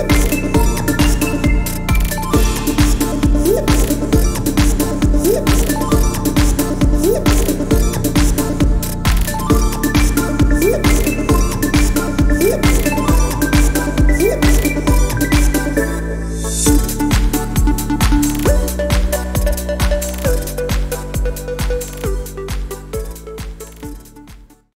Oops.